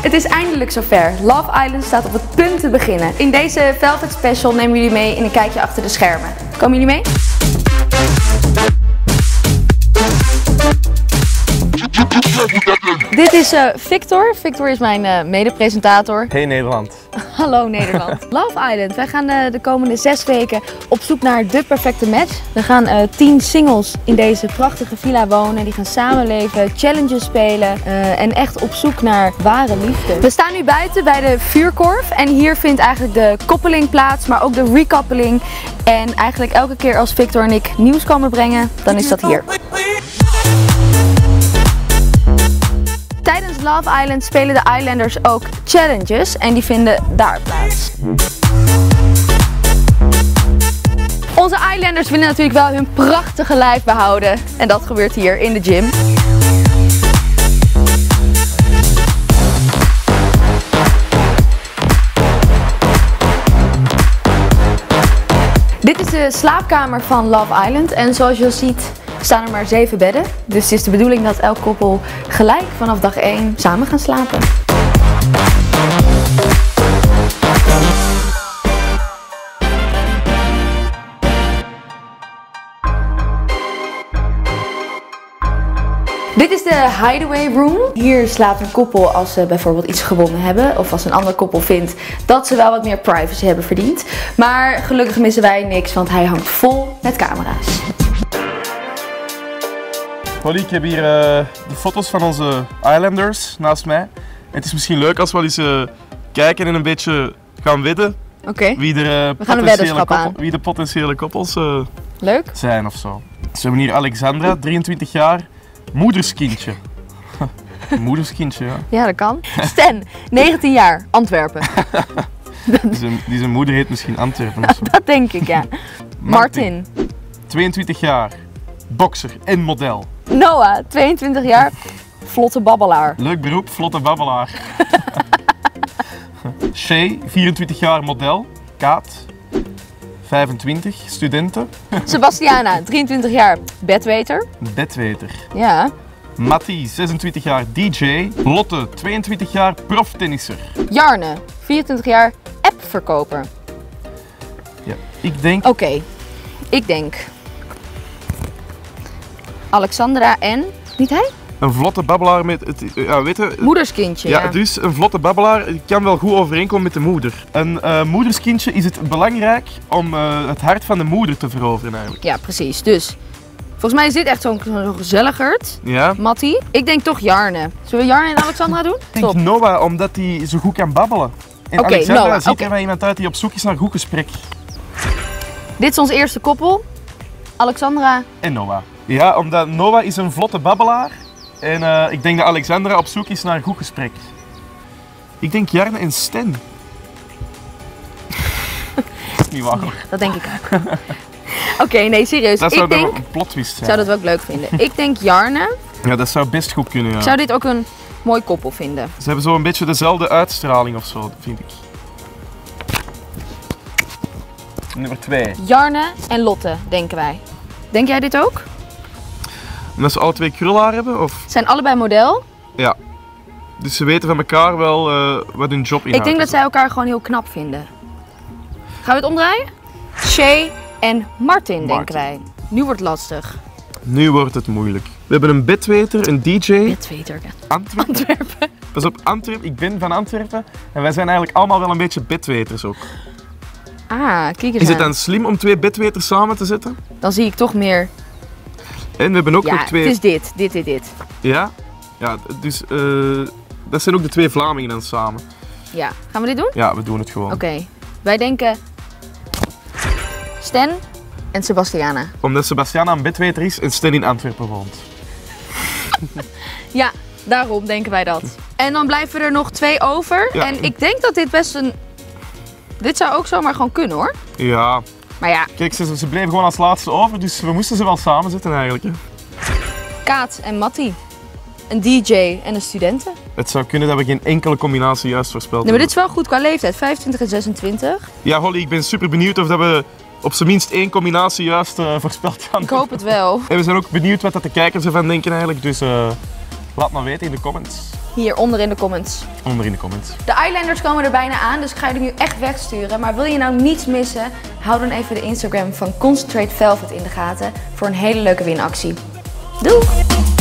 Het is eindelijk zover. Love Island staat op het punt te beginnen. In deze Velvet Special nemen jullie mee in een kijkje achter de schermen. Komen jullie mee? Dit is eh, Victor. Victor is mijn uh, mede-presentator. Hey Nederland. Hallo Nederland. Love Island. Wij gaan uh, de komende zes weken op zoek naar de perfecte match. We gaan tien singles in deze prachtige villa wonen. Die gaan samenleven, challenges spelen en echt op zoek naar ware liefde. We staan nu buiten bij de vuurkorf en hier vindt eigenlijk de koppeling plaats, maar ook de recoupeling. En eigenlijk elke keer als Victor en ik nieuws komen brengen, dan is dat hier. Love Island spelen de Islanders ook challenges en die vinden daar plaats. Onze Islanders willen natuurlijk wel hun prachtige lijf behouden en dat gebeurt hier in de gym. Dit is de slaapkamer van Love Island en zoals je ziet staan er maar zeven bedden. Dus het is de bedoeling dat elk koppel gelijk vanaf dag 1 samen gaan slapen. Dit is de hideaway room. Hier slaapt een koppel als ze bijvoorbeeld iets gewonnen hebben. Of als een ander koppel vindt dat ze wel wat meer privacy hebben verdiend. Maar gelukkig missen wij niks, want hij hangt vol met camera's. Holly, ik heb hier uh, de foto's van onze Islanders naast mij. En het is misschien leuk als we eens uh, kijken en een beetje gaan wedden. Oké. Wie, er, uh, aan. Wie de potentiële koppels leuk. zijn of zo. Dus we hebben hier Alexandra, 23 jaar, moederskindje. moederskindje, ja. Ja, dat kan. Sten, 19 jaar, Antwerpen. die, zijn, die zijn moeder heet misschien Antwerpen of zo. dat denk ik, ja. Martin. Martin. 22 jaar, bokser en model. Noah, 22 jaar, vlotte babbelaar. Leuk beroep, vlotte babbelaar. Shay, 24 jaar model. Kaat, 25, studenten. Sebastiana, 23 jaar, bedweter. Bedweter. Ja. Mattie, 26 jaar, DJ. Lotte, 22 jaar, proftennisser. Jarne, 24 jaar, appverkoper. Ja, ik denk... Oké, ik denk Alexandra en, niet hij? Een vlotte babbelaar met het, ja, weet je, Moederskindje. Ja, dus een vlotte babbelaar kan wel goed overeenkomen met de moeder. Een uh, moederskindje is het belangrijk om uh, het hart van de moeder te veroveren eigenlijk. Ja, precies. Dus volgens mij is dit echt zo'n zo gezelligerd. Ja. Mattie. Ik denk toch Jarne. Zullen we Jarne en Alexandra doen? Ik denk Noah, omdat hij zo goed kan babbelen. En Oké, Alexandra Noah, ziet er wel iemand uit die op zoek is naar goed gesprek. Dit is ons eerste koppel. Alexandra En Noah. Ja, omdat Noah is een vlotte babbelaar. En uh, ik denk dat Alexandra op zoek is naar een goed gesprek. Ik denk Jarne en Sten. Niet waar. Dat denk ik ook. Oké, nee, serieus. Dat zou ik denk, een plotwist zijn. zou dat ook leuk vinden. Ik denk Jarne. Ja, dat zou best goed kunnen, ja. Ik zou dit ook een mooi koppel vinden. Ze hebben zo een beetje dezelfde uitstraling of zo, vind ik. Nummer 2. Jarne en Lotte, denken wij. Denk jij dit ook? Omdat ze alle twee krulhaar hebben? Of? Zijn allebei model. Ja. Dus ze weten van elkaar wel uh, wat hun job inhoudt. Ik denk dat zij elkaar gewoon heel knap vinden. Gaan we het omdraaien? Shay en Martin, denken wij. Nu wordt het lastig. Nu wordt het moeilijk. We hebben een bedweter, een DJ. Bedweter. Antwerpen. Antwerpen. Pas op, Antwerpen. Ik ben van Antwerpen. En wij zijn eigenlijk allemaal wel een beetje bedweters ook. Ah, kijk eens Is het aan. dan slim om twee bedweters samen te zetten? Dan zie ik toch meer... En we hebben ook Ja, nog twee... het is dit, dit, dit, dit. Ja? Ja, dus eh, dat zijn ook de twee Vlamingen dan samen. Ja, gaan we dit doen? Ja, we doen het gewoon. Oké. Wij denken... Sten en Sebastiana. Omdat Sebastiana een bedweter is en Sten in Antwerpen woont. Ja, daarom denken wij dat. En dan blijven er nog twee over. Ja. En ik denk dat dit best een... Dit zou ook zomaar gewoon kunnen hoor. Ja, Maar ja, kijk, ze, ze bleven gewoon als laatste over, dus we moesten ze wel samen zetten eigenlijk. Hè. Kaat en Mattie. Een DJ en een studenten. Het zou kunnen dat we geen enkele combinatie juist voorspeld Nee, maar dit is wel goed qua leeftijd. 25 en 26. Ja, Holly, ik ben super benieuwd of dat we op zijn minst één combinatie juist eh, voorspeld gaan Ik hoop het wel. En we zijn ook benieuwd wat dat de kijkers ervan denken eigenlijk, dus eh, laat maar weten in de comments. Hier onder in de comments. Onder in de comments. De Islanders komen er bijna aan, dus ik ga jullie nu echt wegsturen. Maar wil je nou niets missen, hou dan even de Instagram van Concentrate Velvet in de gaten voor een hele leuke winactie. Doei!